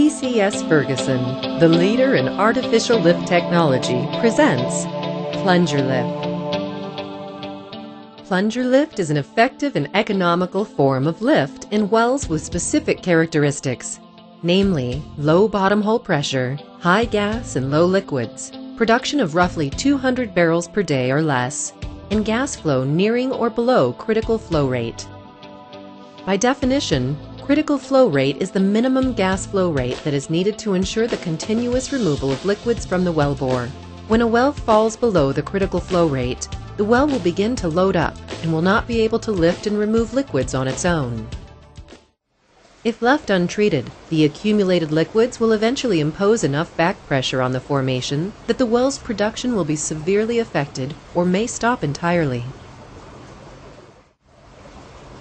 PCS Ferguson, the leader in artificial lift technology, presents Plunger Lift. Plunger lift is an effective and economical form of lift in wells with specific characteristics, namely low bottom hole pressure, high gas and low liquids, production of roughly 200 barrels per day or less, and gas flow nearing or below critical flow rate. By definition, critical flow rate is the minimum gas flow rate that is needed to ensure the continuous removal of liquids from the wellbore. When a well falls below the critical flow rate, the well will begin to load up and will not be able to lift and remove liquids on its own. If left untreated, the accumulated liquids will eventually impose enough back pressure on the formation that the well's production will be severely affected or may stop entirely.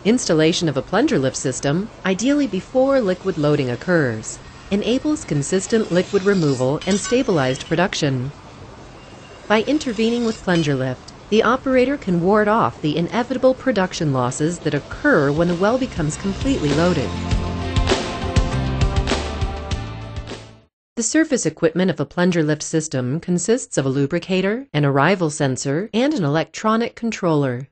Installation of a plunger lift system, ideally before liquid loading occurs, enables consistent liquid removal and stabilized production. By intervening with plunger lift, the operator can ward off the inevitable production losses that occur when the well becomes completely loaded. The surface equipment of a plunger lift system consists of a lubricator, an arrival sensor, and an electronic controller.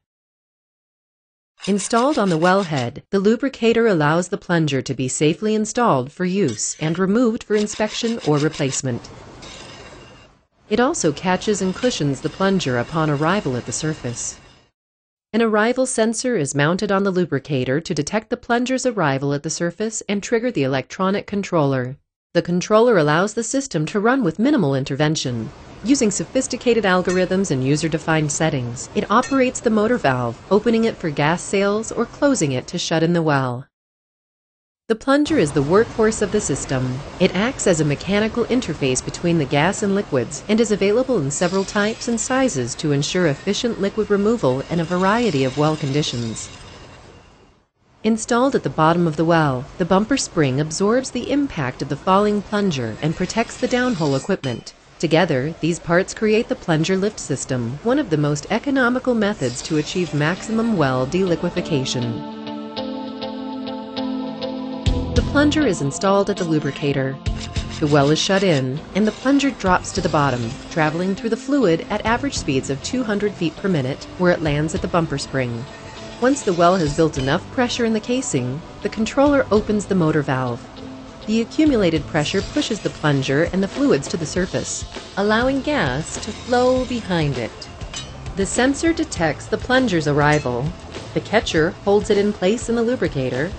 Installed on the wellhead, the lubricator allows the plunger to be safely installed for use and removed for inspection or replacement. It also catches and cushions the plunger upon arrival at the surface. An arrival sensor is mounted on the lubricator to detect the plunger's arrival at the surface and trigger the electronic controller. The controller allows the system to run with minimal intervention. Using sophisticated algorithms and user-defined settings, it operates the motor valve, opening it for gas sales or closing it to shut in the well. The plunger is the workhorse of the system. It acts as a mechanical interface between the gas and liquids and is available in several types and sizes to ensure efficient liquid removal in a variety of well conditions. Installed at the bottom of the well, the bumper spring absorbs the impact of the falling plunger and protects the downhole equipment. Together, these parts create the plunger lift system, one of the most economical methods to achieve maximum well deliquification. The plunger is installed at the lubricator. The well is shut in, and the plunger drops to the bottom, traveling through the fluid at average speeds of 200 feet per minute, where it lands at the bumper spring. Once the well has built enough pressure in the casing, the controller opens the motor valve. The accumulated pressure pushes the plunger and the fluids to the surface, allowing gas to flow behind it. The sensor detects the plunger's arrival, the catcher holds it in place in the lubricator,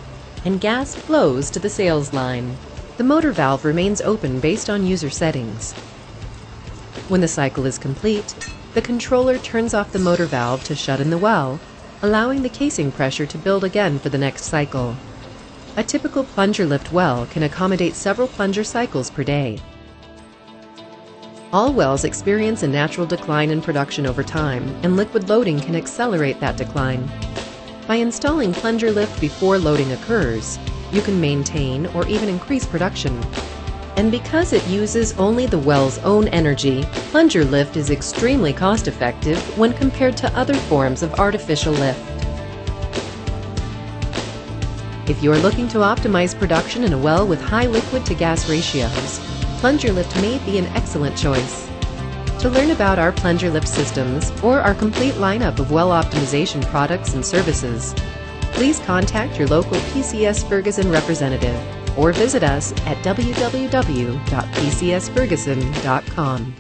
and gas flows to the sales line. The motor valve remains open based on user settings. When the cycle is complete, the controller turns off the motor valve to shut in the well allowing the casing pressure to build again for the next cycle. A typical plunger lift well can accommodate several plunger cycles per day. All wells experience a natural decline in production over time, and liquid loading can accelerate that decline. By installing plunger lift before loading occurs, you can maintain or even increase production and because it uses only the well's own energy, plunger lift is extremely cost effective when compared to other forms of artificial lift. If you're looking to optimize production in a well with high liquid to gas ratios, plunger lift may be an excellent choice. To learn about our plunger lift systems or our complete lineup of well optimization products and services, please contact your local PCS Ferguson representative or visit us at www.pcsferguson.com.